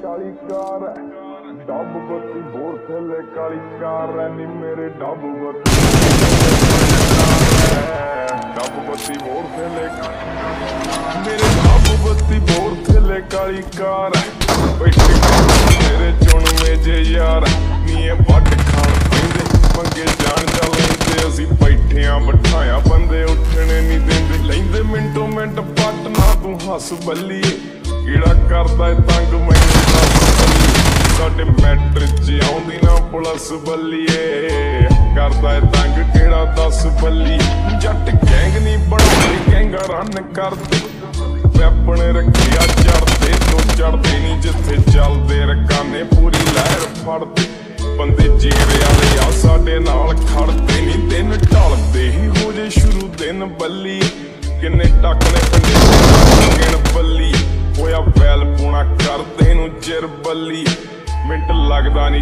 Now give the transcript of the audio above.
ਕਾਰ ਡੱਬ ਬੱਤੀ ਬੋਰ ਥੱਲੇ ਕਾਲੀ ਕਾਰ ਨੀ ਮੇਰੇ ਡੱਬ ਬੱਤੀ ਡੱਬ ਬੱਤੀ ਬੋਰ ਥੱਲੇ ਮੇਰੇ ਡੱਬ ਬੱਤੀ ਬੋਰ ਥੱਲੇ ਕਾਲੀ ਕਾਰ ਬੈਠੇ ਮੇਰੇ ਚੁਣਵੇਂ ਜੇ ਯਾਰ। ਨੀ ਵੱਟ ਖਾਣ ਪੈਂਦੇ ਮੰਗੇ ਜਾਣ ਚੱਲੇ ਤੇ ਅਸੀਂ ਬੈਠਿਆਂ ਬਿਠਾਇਆ ਬੰਦੇ ਉੱਠਣੇ ਨਹੀਂ ਦਿੰਦੇ। ਲੈਂਦੇ ਮਿੰਟੋ ਮਿੰਟ ਪੱਟ, ਨਾ ਤੂੰ ਹੱਸ ਬੱਲੀਏ। ਕਿਹੜਾ ਕਰਦਾ ਏ ਤੰਗ ਮੈਨੂੰ? ਪੁਲਿਸ ਬੱਲੀਏ। ਕਰਦਾ ਏ ਤੰਗ, ਕਿਹੜਾ ਦੱਸ ਬੱਲੀ? ਜੱਟ ਗੈਂਗ ਨਹੀਂ ਬਣਾਉਂਦੇ ਗੈਂਗਾ ਰਨ ਕਰਦੇ। ਵੈਪਨ ਰੱਖਿਆ ਚੜਦੇ ਤੋਂ ਚੜਦੇ ਨਹੀਂ ਜਿੱਥੇ ਚੱਲਦੇ ਰਕਾਨੇ ਪੂਰੀ ਲਹਿਰ ਫੜਦੇ। ਬੰਦੇ ਜੀਰੇ ਵਾਲੇ ਆ, ਸਾਡੇ ਨਾਲ ਖੜਦੇ ਨਹੀਂ ਦਿਨ ਢਲਦੇ ਹੀ ਹੋ ਜੇ ਸ਼ੁਰੂ ਦਿਨ ਬੱਲੀ। ਕਿੰਨੇ ਟੱਕ ਨੇ ਪਿੰਡੇ ਗਿਣ ਬੱਲੀ। ਹੋਇਆ ਵੈਲ ਪੂਣਾ ਕਰਦੇ ਨੂੰ ਚਿਰ ਬੱਲੀ। ਮਿੰਟ ਲੱਗਦਾ ਨਹੀਂ